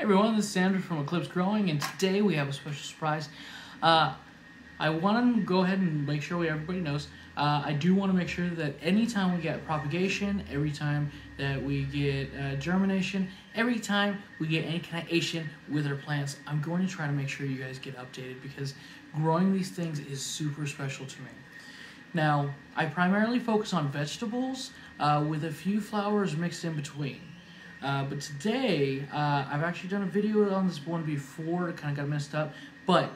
Hey everyone, this is Sandra from Eclipse Growing, and today we have a special surprise. Uh, I want to go ahead and make sure everybody knows. Uh, I do want to make sure that anytime we get propagation, every time that we get uh, germination, every time we get any kind of Asian with our plants, I'm going to try to make sure you guys get updated because growing these things is super special to me. Now, I primarily focus on vegetables uh, with a few flowers mixed in between. Uh, but today, uh, I've actually done a video on this one before, it kind of got messed up, but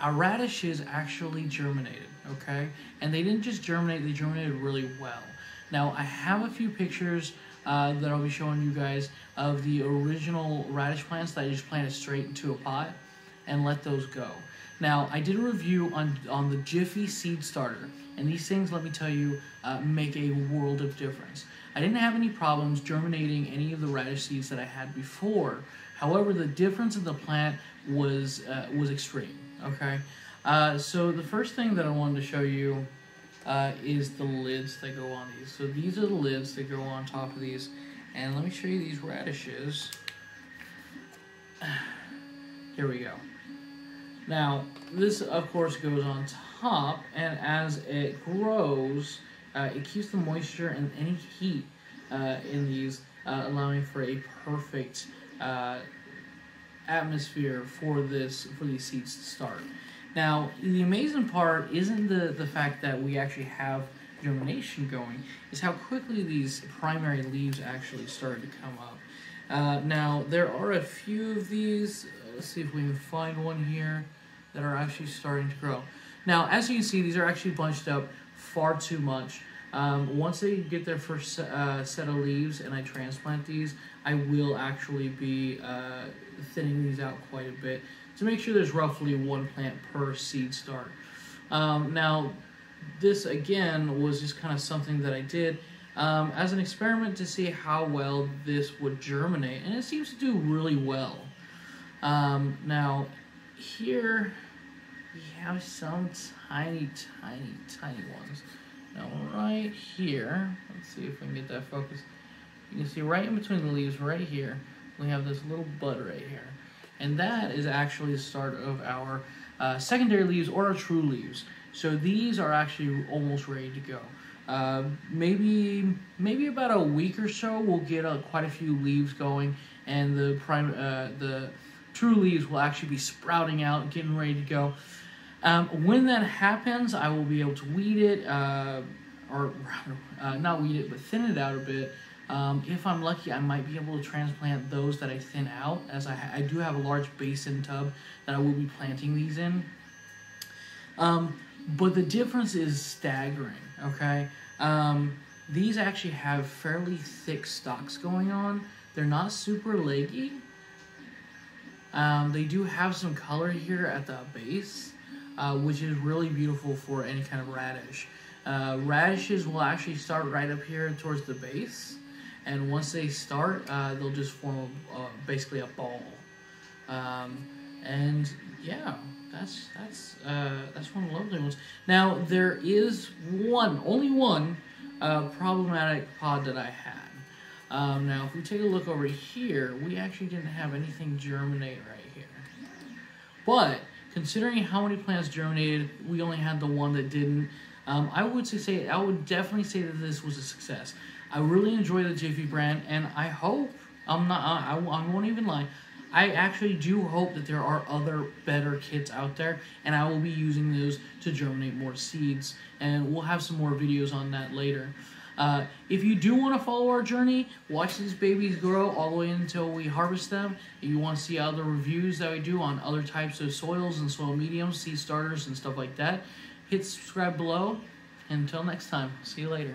our radishes actually germinated, okay? And they didn't just germinate, they germinated really well. Now, I have a few pictures uh, that I'll be showing you guys of the original radish plants that I just planted straight into a pot and let those go. Now, I did a review on, on the Jiffy Seed Starter, and these things, let me tell you, uh, make a world of difference. I didn't have any problems germinating any of the radish seeds that I had before. However, the difference in the plant was uh, was extreme. Okay, uh, so the first thing that I wanted to show you uh, is the lids that go on these. So these are the lids that go on top of these, and let me show you these radishes. Here we go. Now, this of course goes on top, and as it grows, uh, it keeps the moisture and any heat uh, in these, uh, allowing for a perfect uh, atmosphere for this for these seeds to start. Now, the amazing part isn't the the fact that we actually have germination going, is how quickly these primary leaves actually started to come up. Uh, now, there are a few of these. Let's see if we can find one here that are actually starting to grow. Now, as you can see, these are actually bunched up far too much. Um, once they get their first uh, set of leaves and I transplant these, I will actually be uh, thinning these out quite a bit to make sure there's roughly one plant per seed start. Um, now, this again was just kind of something that I did um, as an experiment to see how well this would germinate, and it seems to do really well. Um, now, here we have some tiny, tiny, tiny ones. Now, right here, let's see if we can get that focus. You can see right in between the leaves, right here, we have this little bud right here. And that is actually the start of our uh, secondary leaves or our true leaves. So these are actually almost ready to go. Uh, maybe maybe about a week or so, we'll get uh, quite a few leaves going, and the prime uh, the true leaves will actually be sprouting out, getting ready to go. Um, when that happens, I will be able to weed it, uh, or uh, not weed it, but thin it out a bit. Um, if I'm lucky, I might be able to transplant those that I thin out, as I, I do have a large basin tub that I will be planting these in. Um, but the difference is staggering, okay? Um, these actually have fairly thick stalks going on. They're not super leggy. Um, they do have some color here at the base, uh, which is really beautiful for any kind of radish. Uh, radishes will actually start right up here towards the base, and once they start, uh, they'll just form a, basically a ball. Um, and yeah, that's that's uh, that's one of the lovely ones. Now there is one, only one uh, problematic pod that I had. Um, now, if we take a look over here, we actually didn't have anything germinate right here. But considering how many plants germinated, we only had the one that didn't. Um, I would say I would definitely say that this was a success. I really enjoy the Jiffy brand, and I hope I'm not. I, I won't even lie. I actually do hope that there are other better kits out there, and I will be using those to germinate more seeds. And we'll have some more videos on that later. Uh, if you do want to follow our journey, watch these babies grow all the way until we harvest them. If you want to see other reviews that we do on other types of soils and soil mediums, seed starters, and stuff like that, hit subscribe below. Until next time, see you later.